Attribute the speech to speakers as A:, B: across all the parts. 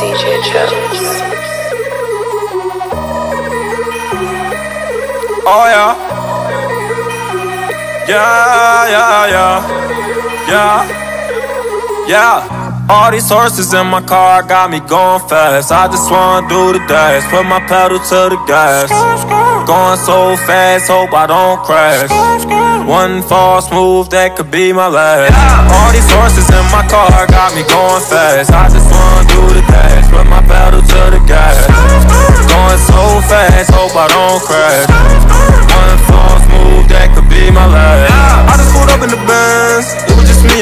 A: DJ Jones.
B: Oh yeah. Yeah, yeah, yeah. Yeah. Yeah. All these horses in my car got me going fast. I just wanna do the dash. Put my pedal to the gas. Going so fast, hope I don't crash. One false move, that could be my last. All these horses in my car got me going fast. I just wanna do the dash. Put my pedal to the gas. Going so fast, hope I don't crash.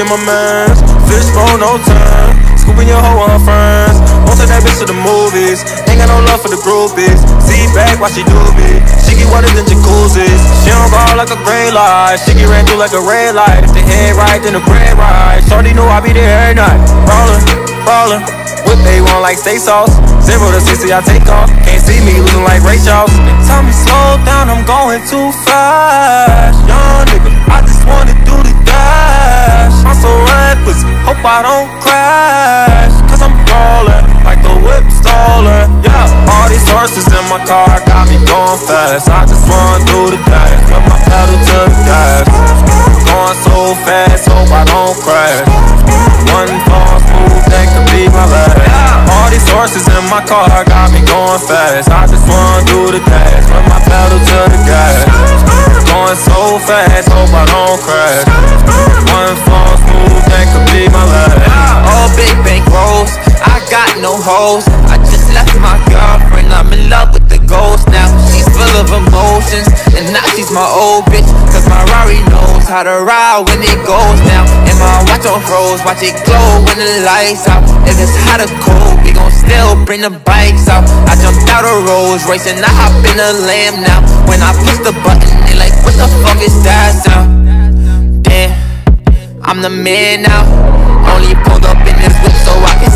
B: My mans. Fish no time. Scooping your hoe on friends. Won't take that bitch to the movies. Ain't got no love for the groupies. See back while she do me. She get wetter than jacuzzis. She don't go like a gray light. She get ran through like a red light. If the head right, then the bread right. Shorty know I be there every night. Rollin', rollin'. Whip A1 like steak sauce. Zero to 60, I take off. Can't see me losing like Ray Charles. They tell me slow down, I'm going too fast. Young I don't crash. Cause I'm ballin' like the whip stolen. Yeah, all these horses in my car got me going fast. I just wanna do the dash. Put my pedal to the gas. Going so fast, hope I don't crash. One false move, that could be my last. All these horses in my car got me going fast. I just wanna do the dash. Put my pedal to the gas. Going so fast, hope I don't crash. One false
C: hoes. I just left my girlfriend, I'm in love with the ghost now. She's full of emotions, and now she's my old bitch. Cause my Rari knows how to ride when it goes down. And my watch on froze, watch it glow when the lights out. If it's hot or cold, we gon' still bring the bikes out. I jumped out of Rolls Royce and I hop in a lamb now. When I push the button, they like, what the fuck is that sound? Damn. I'm the man now. Only pulled up in this whip so I can.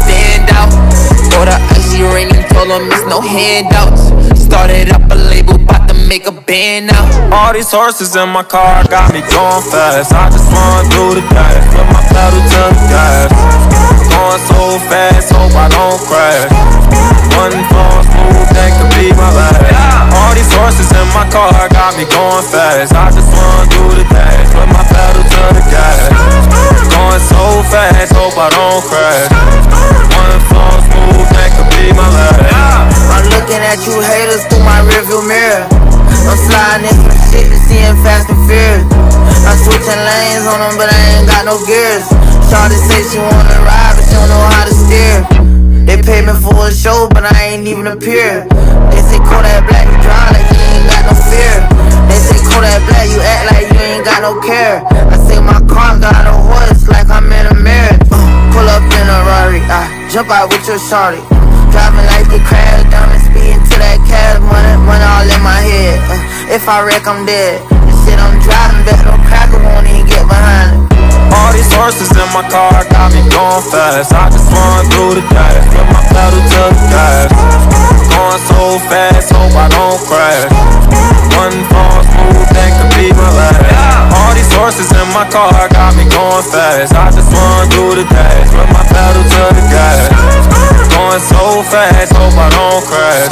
C: Bought a icy ring and told them it's no handouts. Started up a label, bout to make a band now.
B: All these horses in my car got me going fast. I just wanna do the dash. Put my pedal to the gas. Going so fast, hope I don't crash. One false move, that could be my last. All these horses in my car got me going fast. I just wanna do the dash. Put my pedal to the gas. Going so fast, hope I don't crash. Last.
D: I'm looking at you haters through my rearview mirror. I'm sliding in some shit to seeing fast and furious. I'm switching lanes on them, but I ain't got no gears. Shawty say she wanna ride, but she don't know how to steer. They pay me for a show, but I ain't even appear. They say Kodak Black, you dry like you ain't got no fear. They say Kodak Black, you act like you ain't got no care. I say my car got a horse like I'm in a mirror. Uh, pull up in a Rari, I jump out with your shawty. Driving like the crash, down and speeding to that cash money, money all in my head. Uh, if I wreck, I'm dead. The shit I'm driving, bet no cracker won't even get behind it.
B: All these horses in my car got me going fast. I just wanna do the dash. Put my pedal to the gas. Going so fast, hope I don't crash. One false move, that could be my last. All these horses in my car got me going fast. I just wanna do the dash. Put my pedal to the gas. Fast, hope I don't crash.